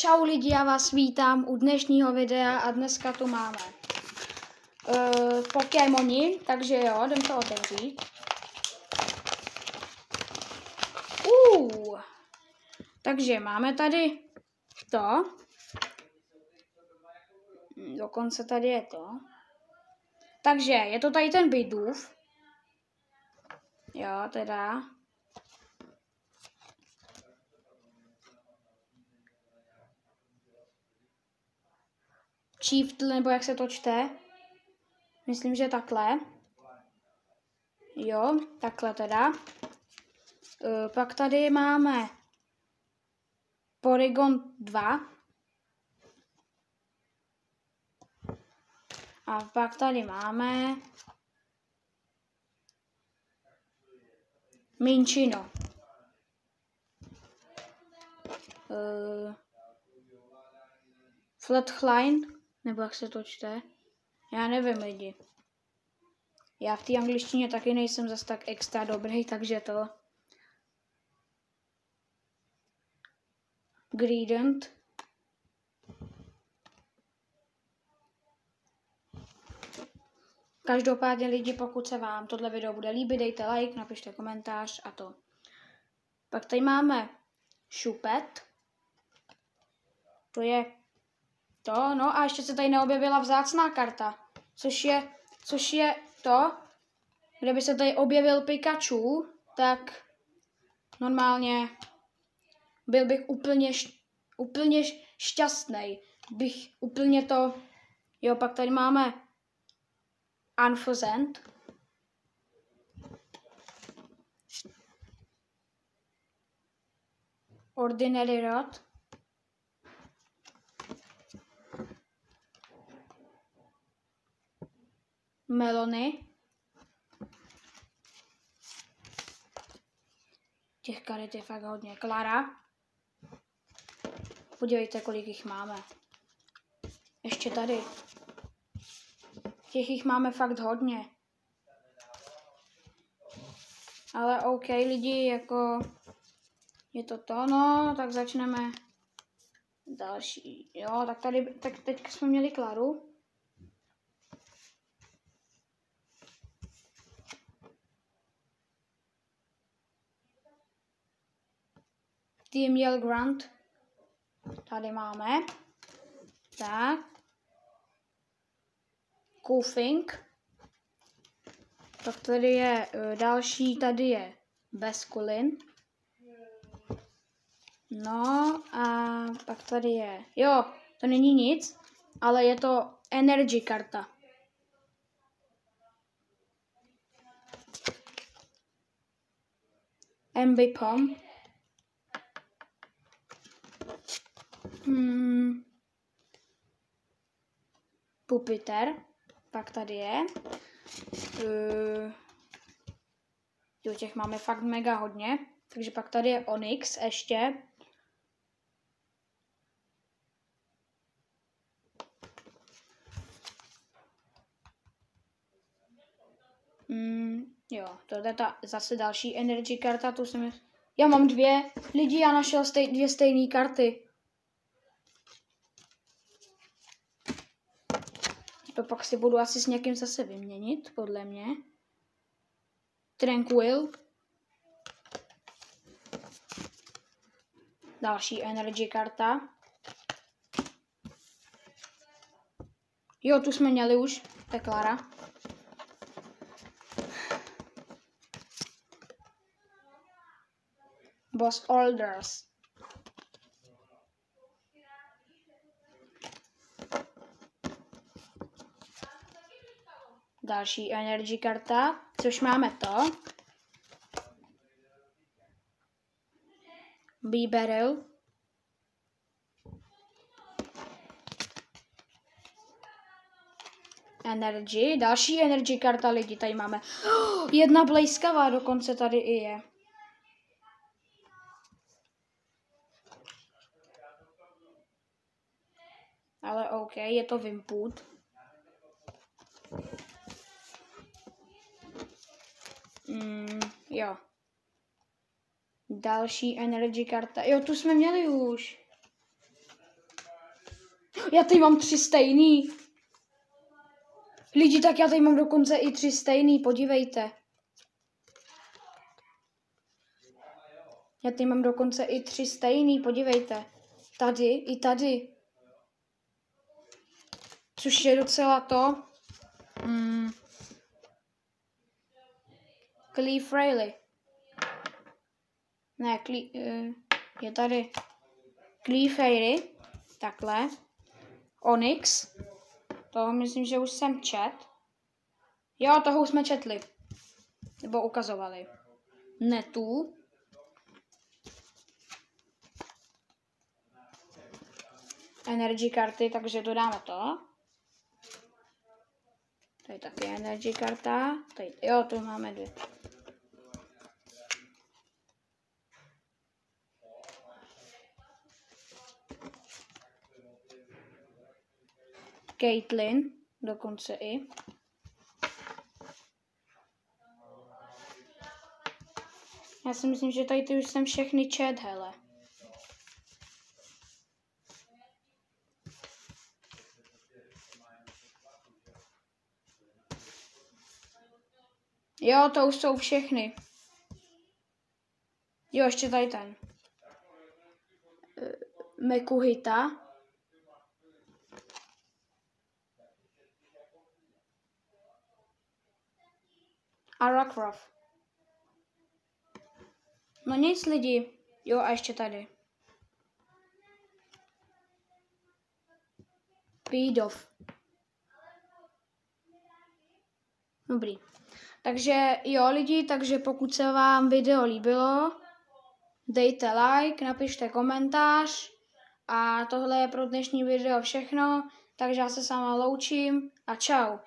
čau lidi, já vás vítám u dnešního videa a dneska tu máme uh, Pokémoni, takže jo, jdem to otevřít. Uh, takže máme tady to. Dokonce tady je to. Takže je to tady ten Bidův. Jo, teda. Chief, nebo jak se to čte. Myslím, že takhle. Jo, takhle teda. E, pak tady máme Porygon 2. A pak tady máme Minčino. Uh, Flatline nebo jak se to čte? Já nevím, lidi. Já v té angličtině taky nejsem zas tak extra dobrý, takže to... Gradient. Každopádně lidi, pokud se vám tohle video bude líbit, dejte like, napište komentář a to. Pak tady máme šupet. To je to, no a ještě se tady neobjevila vzácná karta, což je, což je to, kdyby se tady objevil Pikachu, tak normálně byl bych úplně, úplně šťastný. Bych úplně to, jo, pak tady máme Unfuzent. Ordinary Rod. Melony. Těch karet je fakt hodně. Klara. Podívejte, kolik jich máme. Ještě tady. Těch jich máme fakt hodně. Ale OK, lidi, jako je to to, no, tak začneme další. Jo, tak tady, tak teď jsme měli Klaru. Tým měl Grant. Tady máme. Tak. Koufing. Tak tady je uh, další, tady je Beskulin. No a pak tady je, jo, to není nic, ale je to energy karta. MB Pom. Pupiter. Pak tady je. Uh, jo, těch máme fakt mega hodně. Takže pak tady je Onyx ještě. Mm, jo, to je ta zase další energy karta, tu jsem... Já mám dvě lidi, já našel stej, dvě stejné karty. To pak si budu asi s někým zase vyměnit, podle mě. Tranquil. Další energy karta. Jo, tu jsme měli už. To je Klara. Boss Orders. Další energy karta, což máme to. B-Barrel. Energy. Další energy karta lidi tady máme. Oh, jedna blejskavá dokonce tady i je. Ale OK, je to Wimput. Mm, jo. Další energy karta. Jo, tu jsme měli už. Já tady mám tři stejný. Lidi, tak já tady mám dokonce i tři stejný, podívejte. Já tady mám dokonce i tři stejný, podívejte. Tady i tady. Což je docela to. Mm. Cleve Rayleigh. Ne, Cle, uh, je tady Cleve Fairy. Takhle. Onyx. To myslím, že už jsem čet. Jo, toho už jsme četli. Nebo ukazovali. Netu. Energy karty, takže dodáme to. Tady taky energy karta. Tady, jo, tu máme dvě. Caitlyn, dokonce i. Já si myslím, že tady ty už jsem všechny čet, hele. Jo, to už jsou všechny. Jo, ještě tady ten. Mekuhita. A Rockruff. No nic lidi. Jo, a ještě tady. Pídov. Dobrý. Takže jo lidi, takže pokud se vám video líbilo, dejte like, napište komentář a tohle je pro dnešní video všechno, takže já se s váma loučím a čau.